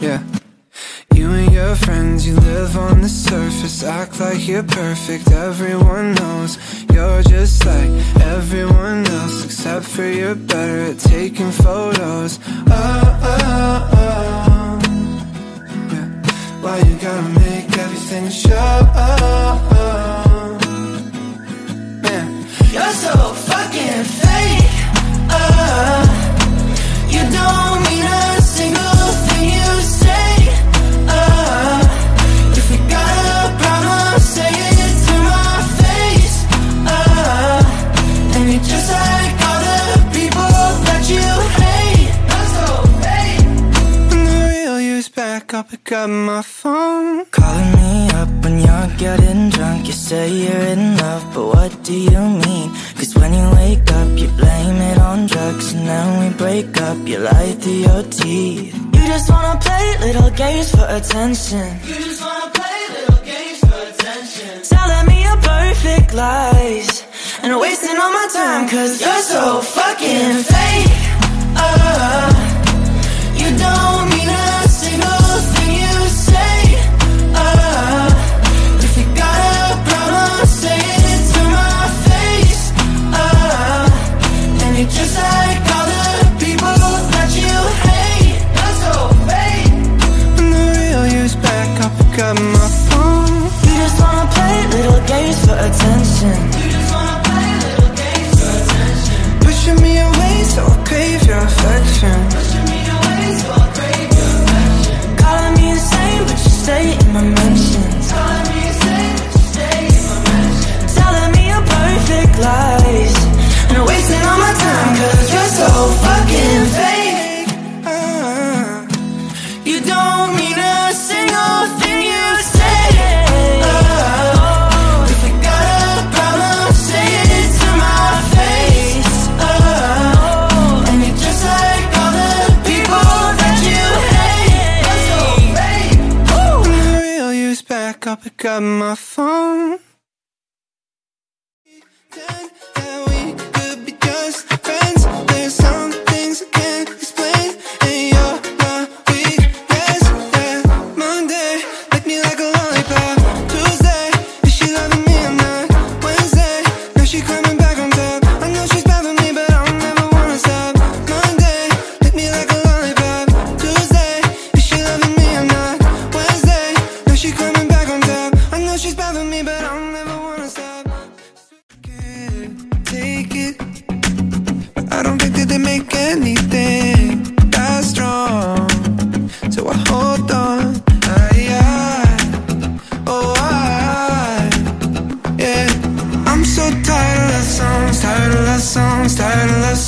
yeah. You and your friends, you live on the surface Act like you're perfect, everyone knows. You're just like everyone else Except for you're better at taking photos. Oh, oh, oh Why you gotta make everything show back, I'll pick up my phone. Calling me up when you're getting drunk. You say you're in love, but what do you mean? Cause when you wake up, you blame it on drugs. And then we break up, you lie through your teeth. You just wanna play little games for attention. You just wanna play little games for attention. Telling me your perfect lies. And wasting all my time cause you're so fucking my phone. You just wanna play little games for attention. I pick up my phone.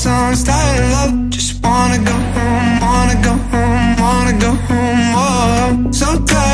songs, tired love Just wanna go home, wanna go home, wanna go home, oh So tired.